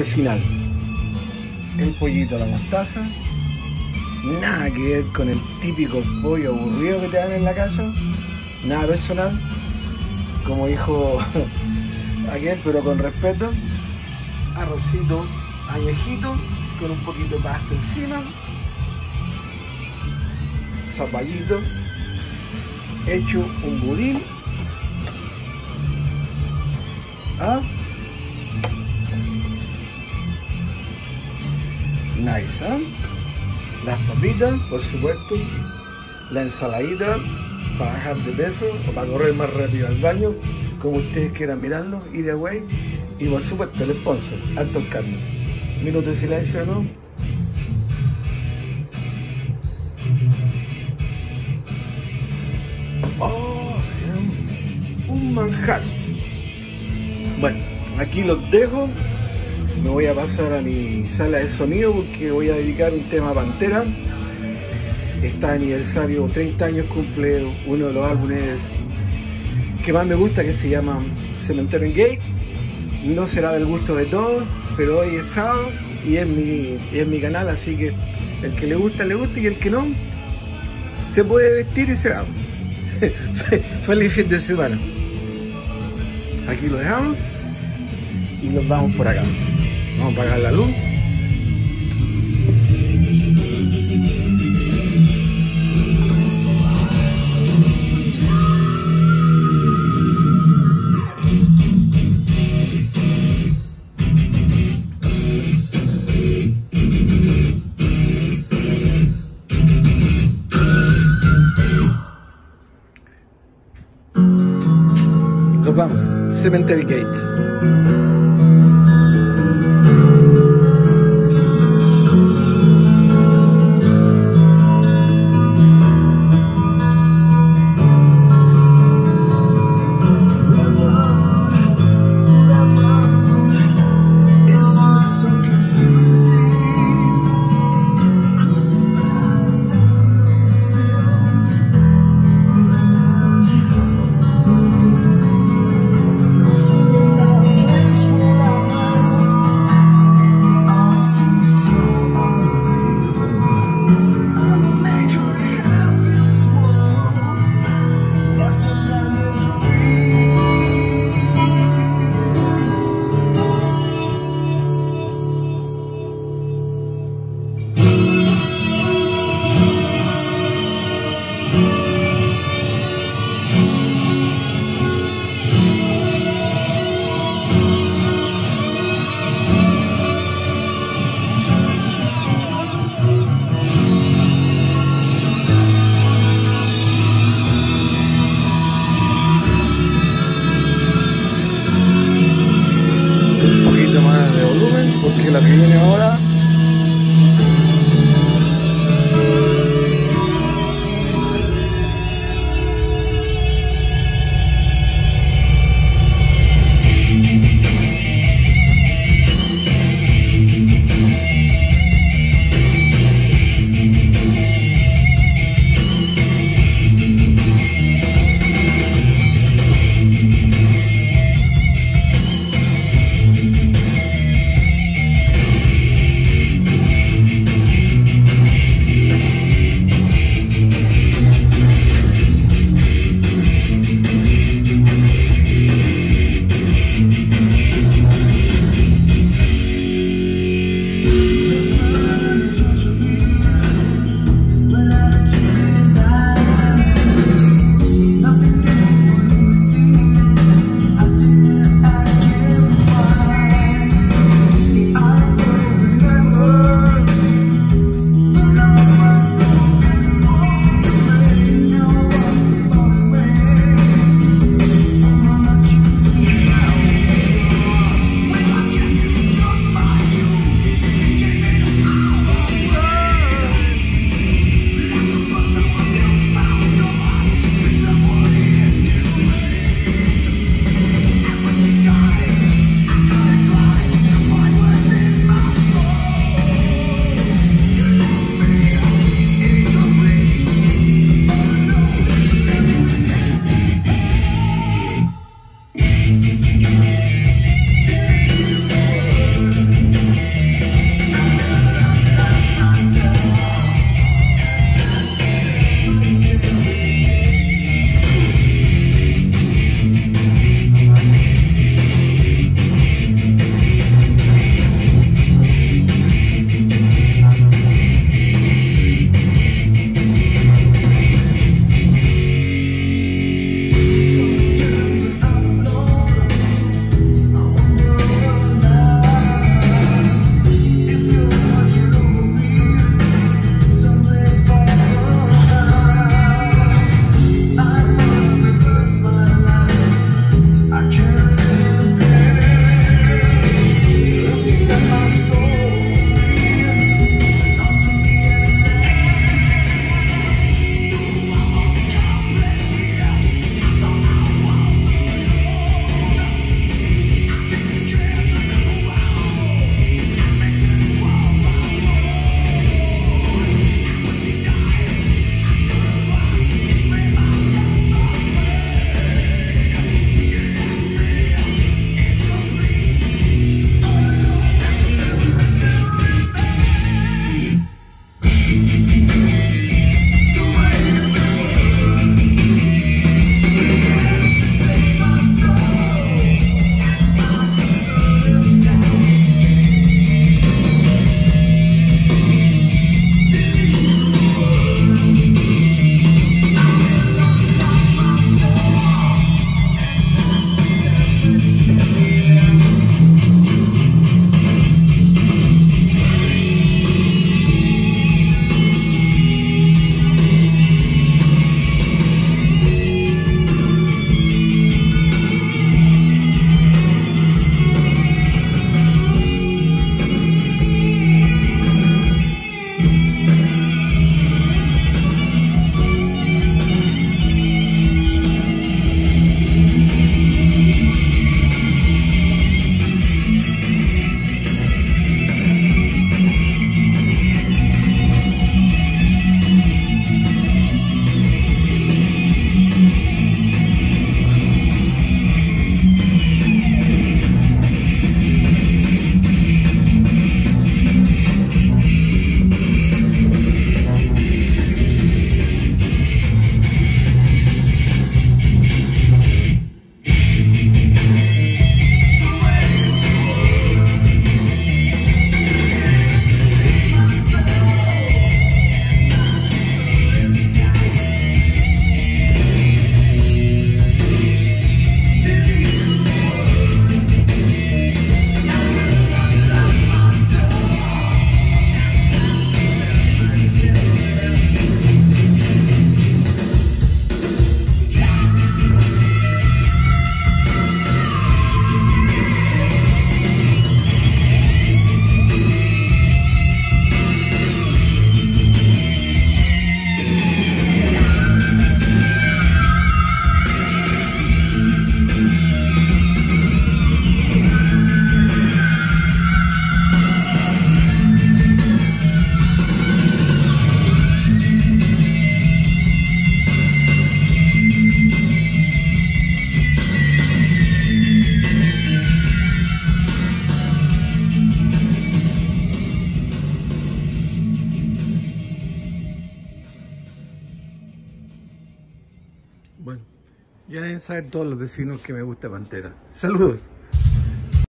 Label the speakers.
Speaker 1: final. El pollito a la mostaza. Nada que ver con el típico pollo aburrido que te dan en la casa. Nada personal. Como dijo aquel, pero con respeto. Arrocito añejito con un poquito de pasta encima. Zapallito. Hecho un budín. ¿Ah? Nice, ¿eh? Las papitas, por supuesto. La ensaladita para bajar de peso para correr más rápido al baño, como ustedes quieran mirarlo, y de away. Y por supuesto el sponsor, Alto Carne. Minuto de silencio, ¿no? Oh, un manjar. Bueno, aquí los dejo me voy a pasar a mi sala de sonido porque voy a dedicar un tema a Pantera. Está aniversario, 30 años cumple uno de los álbumes que más me gusta que se llama Cementerio Gate. No será del gusto de todos, pero hoy es sábado y es mi, es mi canal, así que el que le gusta, le gusta y el que no, se puede vestir y se va. Feliz fin de semana. Aquí lo dejamos y nos vamos por acá. Vamos a apagar la luz. Nos vamos. Cemetery Gates. Ya deben saber todos los vecinos que me gusta Pantera. Saludos.